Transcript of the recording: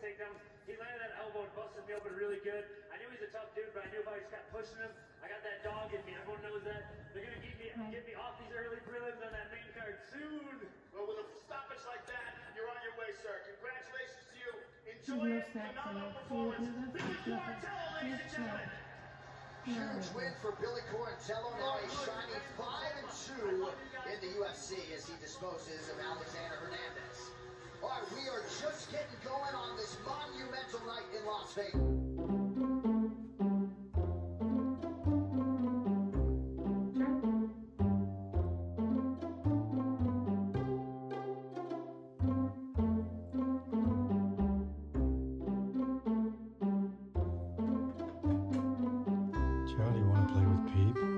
takedown. He landed that elbow and busted me open really good. I knew he's a tough dude, but I knew if I just kept pushing him, I got that dog in me. Everyone knows that. They're gonna get me get me off these early prelims on that main card soon. Well, with a stoppage like that, you're on your way, sir. Congratulations to you. Enjoy it. Phenomenal performance. Billy Quarantillo, ladies and gentlemen. Huge win for Billy Quarantillo. Oh, now a shiny 5 and 2 in the UFC as he disposes of Alexander Hernandez. take. Charlie, wanna play with Peep?